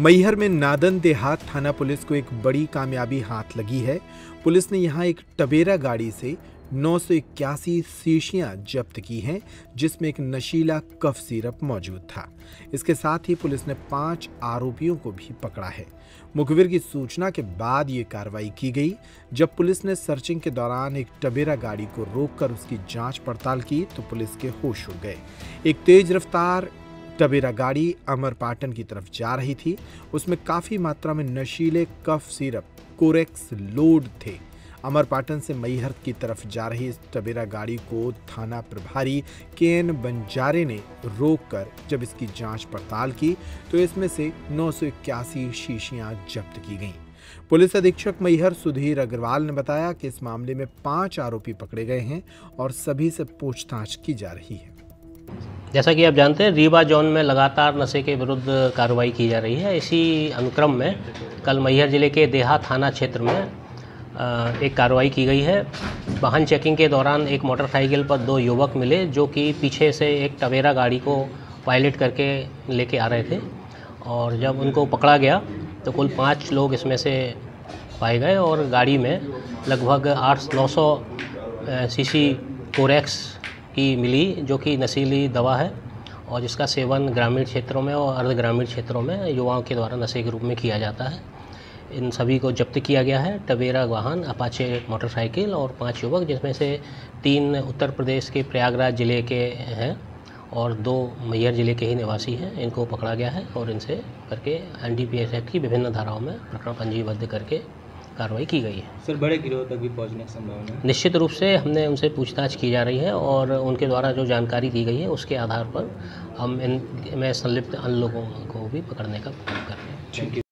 मैहर में नादन देहात थाना पुलिस को एक बड़ी कामयाबी हाथ लगी है। पुलिस ने यहाँ एक टबेरा गाड़ी से नौ सौ इक्यासी शीशियाँ जब्त की हैं, जिसमें एक नशीला कफ सिरप मौजूद था। इसके साथ ही पुलिस ने पाँच आरोपियों को भी पकड़ा है। मुखबिर की सूचना के बाद ये कार्रवाई की गई। जब पुलिस ने सर्चिंग के दौरान एक टबेरा गाड़ी को रोककर उसकी जाँच पड़ताल की तो पुलिस के होश उड़ गए। एक तेज रफ्तार टबेरा गाड़ी अमरपाटन की तरफ़ जा रही थी। उसमें काफ़ी मात्रा में नशीले कफ सिरप, कोरेक्स लोड थे। अमरपाटन से मैहर की तरफ़ जा रही इस टबेरा गाड़ी को थाना प्रभारी के एन बंजारे ने रोककर जब इसकी जाँच पड़ताल की तो इसमें से नौ सौ इक्यासी शीशियाँ जब्त की गईं। पुलिस अधीक्षक मैहर सुधीर अग्रवाल ने बताया कि इस मामले में पाँच आरोपी पकड़े गए हैं और सभी से पूछताछ की जा रही है। जैसा कि आप जानते हैं, रीवा जोन में लगातार नशे के विरुद्ध कार्रवाई की जा रही है। इसी अनुक्रम में कल मैहर ज़िले के देहा थाना क्षेत्र में एक कार्रवाई की गई है। वाहन चेकिंग के दौरान एक मोटरसाइकिल पर दो युवक मिले, जो कि पीछे से एक टवेरा गाड़ी को पायलट करके लेके आ रहे थे। और जब उनको पकड़ा गया तो कुल पाँच लोग इसमें से पाए गए और गाड़ी में लगभग आठ नौ सौ सी सी कोरेक्स की मिली, जो कि नशीली दवा है, और जिसका सेवन ग्रामीण क्षेत्रों में और अर्ध ग्रामीण क्षेत्रों में युवाओं के द्वारा नशे के रूप में किया जाता है। इन सभी को जब्त किया गया है, टवेरा वाहन, अपाचे मोटरसाइकिल और पाँच युवक जिसमें से तीन उत्तर प्रदेश के प्रयागराज ज़िले के हैं और दो मैयर ज़िले के ही निवासी हैं। इनको पकड़ा गया है और इनसे करके एन एक्ट की विभिन्न धाराओं में प्रकरण पंजीबद्ध करके कार्रवाई की गई है। सर बड़े गिरोह तक भी पहुँचने की संभावना है। निश्चित रूप से हमने उनसे पूछताछ की जा रही है और उनके द्वारा जो जानकारी दी गई है उसके आधार पर हम इन में संलिप्त अन्य लोगों को भी पकड़ने का काम कर रहे हैं। Thank you